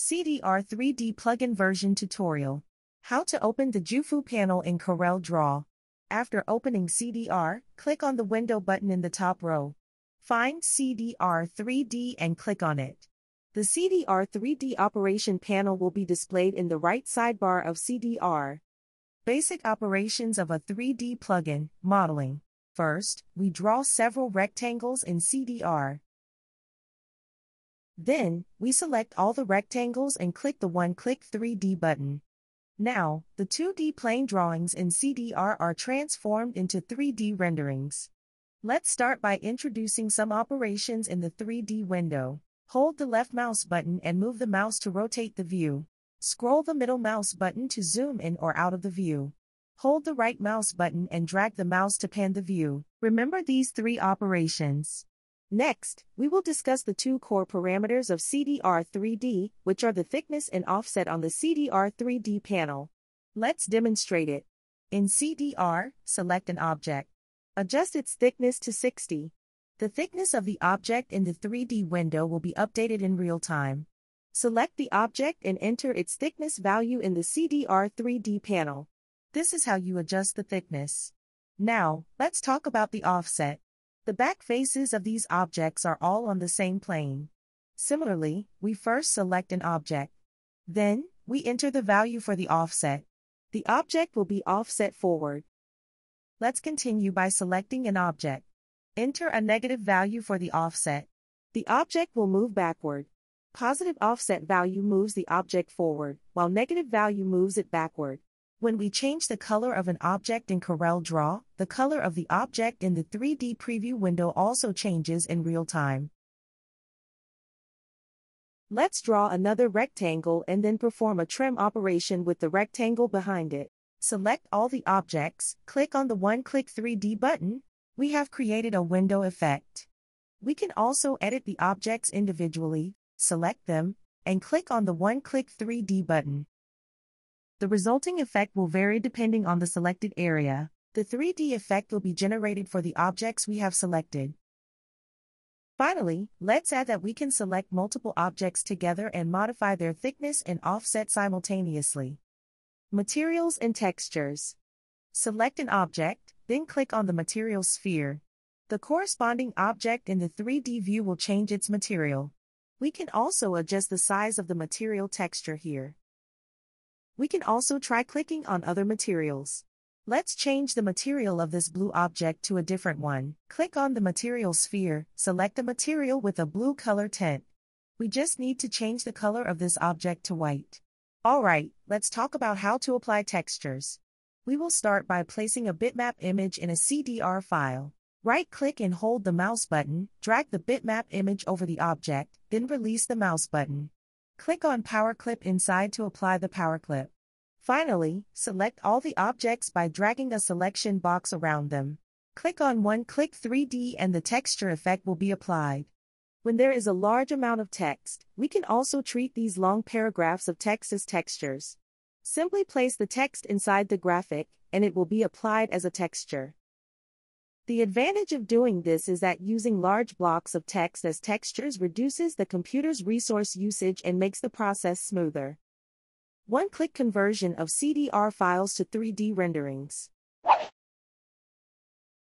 CDR 3D plugin version tutorial. How to open the Jufu panel in CorelDRAW. After opening CDR, click on the window button in the top row. Find CDR 3D and click on it. The CDR 3D operation panel will be displayed in the right sidebar of CDR. Basic operations of a 3D plugin, modeling. First, we draw several rectangles in CDR. Then, we select all the rectangles and click the one-click 3D button. Now, the 2D plane drawings in CDR are transformed into 3D renderings. Let's start by introducing some operations in the 3D window. Hold the left mouse button and move the mouse to rotate the view. Scroll the middle mouse button to zoom in or out of the view. Hold the right mouse button and drag the mouse to pan the view. Remember these three operations. Next, we will discuss the two core parameters of CDR3D, which are the thickness and offset on the CDR3D panel. Let's demonstrate it. In CDR, select an object. Adjust its thickness to 60. The thickness of the object in the 3D window will be updated in real time. Select the object and enter its thickness value in the CDR3D panel. This is how you adjust the thickness. Now, let's talk about the offset. The back faces of these objects are all on the same plane. Similarly, we first select an object. Then, we enter the value for the offset. The object will be offset forward. Let's continue by selecting an object. Enter a negative value for the offset. The object will move backward. Positive offset value moves the object forward, while negative value moves it backward. When we change the color of an object in CorelDRAW, the color of the object in the 3D preview window also changes in real time. Let's draw another rectangle and then perform a trim operation with the rectangle behind it. Select all the objects, click on the one-click 3D button. We have created a window effect. We can also edit the objects individually, select them, and click on the one-click 3D button. The resulting effect will vary depending on the selected area. The 3D effect will be generated for the objects we have selected. Finally, let's add that we can select multiple objects together and modify their thickness and offset simultaneously. Materials and textures. Select an object, then click on the material sphere. The corresponding object in the 3D view will change its material. We can also adjust the size of the material texture here. We can also try clicking on other materials. Let's change the material of this blue object to a different one. Click on the material sphere, select a material with a blue color tint. We just need to change the color of this object to white. Alright, let's talk about how to apply textures. We will start by placing a bitmap image in a CDR file. Right-click and hold the mouse button, drag the bitmap image over the object, then release the mouse button. Click on Power Clip inside to apply the power clip. Finally, select all the objects by dragging a selection box around them. Click on one click 3D and the texture effect will be applied. When there is a large amount of text, we can also treat these long paragraphs of text as textures. Simply place the text inside the graphic, and it will be applied as a texture. The advantage of doing this is that using large blocks of text as textures reduces the computer's resource usage and makes the process smoother. One-click conversion of CDR files to 3D renderings.